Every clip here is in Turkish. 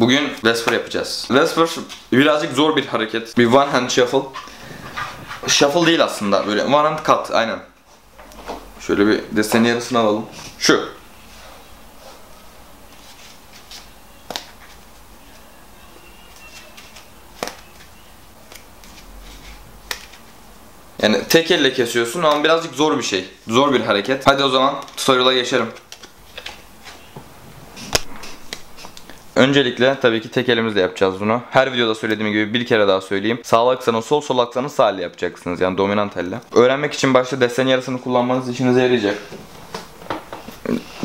Bugün Vesper yapacağız. Vesper birazcık zor bir hareket. Bir one hand shuffle. Shuffle değil aslında böyle one hand cut aynen. Şöyle bir desenin yarısını alalım. Şu. Yani tek elle kesiyorsun ama birazcık zor bir şey. Zor bir hareket. Hadi o zaman tutorial'a geçelim. Öncelikle tabii ki tek elimizle yapacağız bunu. Her videoda söylediğim gibi bir kere daha söyleyeyim. Sağ aksanın sol sol aksanın sağ elle yapacaksınız yani dominant elle. Öğrenmek için başta desen yarısını kullanmanız işinize yarayacak.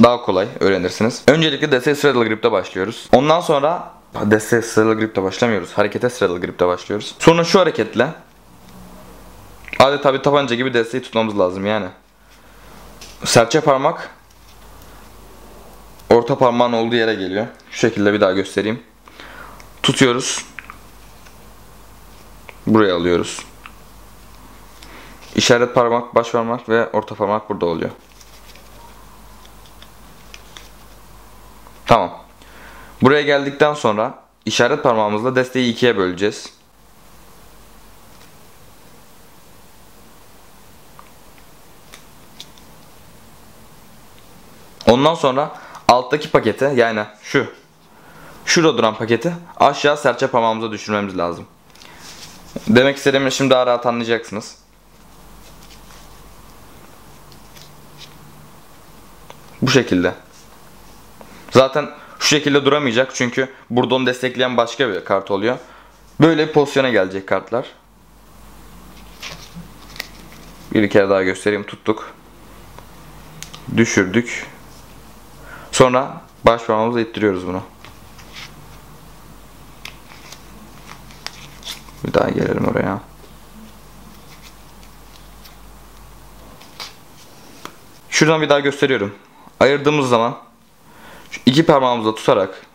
Daha kolay öğrenirsiniz. Öncelikle dese straddle grip'te başlıyoruz. Ondan sonra dese straddle grip'te başlamıyoruz. Harekete straddle grip'te başlıyoruz. Sonra şu hareketle adeta bir tabanca gibi desteği tutmamız lazım yani. Serçe parmak orta parmağın olduğu yere geliyor. Şu şekilde bir daha göstereyim. Tutuyoruz. Buraya alıyoruz. İşaret parmak, baş parmak ve orta parmak burada oluyor. Tamam. Buraya geldikten sonra işaret parmağımızla desteği ikiye böleceğiz. Ondan sonra alttaki paketi yani şu şurada duran paketi aşağı serçe parmağımıza düşürmemiz lazım. Demek istediğimi şimdi daha rahat anlayacaksınız. Bu şekilde. Zaten şu şekilde duramayacak çünkü burada onu destekleyen başka bir kart oluyor. Böyle bir pozisyona gelecek kartlar. Bir kere daha göstereyim tuttuk. Düşürdük. Sonra baş parmağımızla ittiriyoruz bunu. Bir daha gelelim oraya. Şuradan bir daha gösteriyorum. Ayırdığımız zaman iki parmağımızla tutarak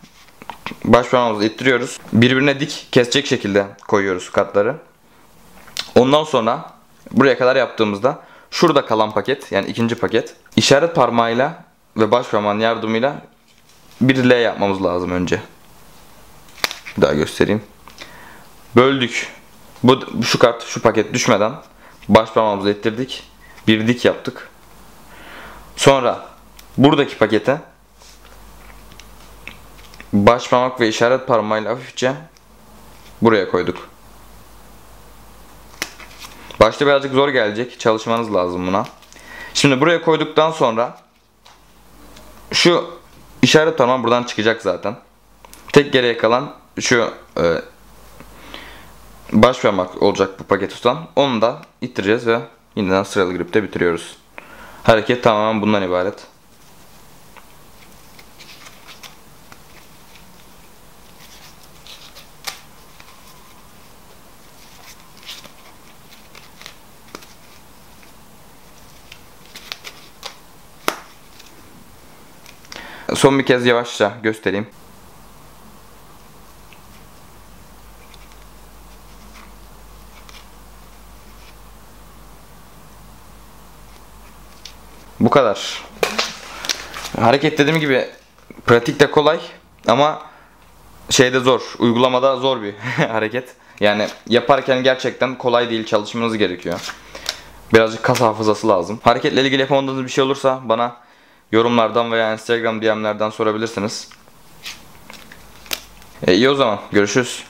baş parmağımızla ittiriyoruz. Birbirine dik kesecek şekilde koyuyoruz katları. Ondan sonra buraya kadar yaptığımızda şurada kalan paket yani ikinci paket işaret parmağıyla ve baş parmağın yardımıyla bir L yapmamız lazım önce. Bir daha göstereyim. Böldük. Bu şu kart, şu paket düşmeden baş parmağımızı ettirdik. Bir dik yaptık. Sonra buradaki pakete baş parmak ve işaret parmağıyla hafifçe buraya koyduk. Başta birazcık zor gelecek. Çalışmanız lazım buna. Şimdi buraya koyduktan sonra şu işaret parmağım buradan çıkacak zaten. Tek geriye kalan şu e, baş parmak olacak bu paket tutan. Onu da ittireceğiz ve yeniden sıralı gripte bitiriyoruz. Hareket tamamen bundan ibaret. Son bir kez yavaşça göstereyim. Bu kadar. Hareket dediğim gibi pratikte kolay ama şeyde zor. Uygulamada zor bir hareket. Yani yaparken gerçekten kolay değil. Çalışmanız gerekiyor. Birazcık kas hafızası lazım. Hareketle ilgili yapamadığınız bir şey olursa bana yorumlardan veya Instagram DM'lerden sorabilirsiniz. E, iyi o zaman. Görüşürüz.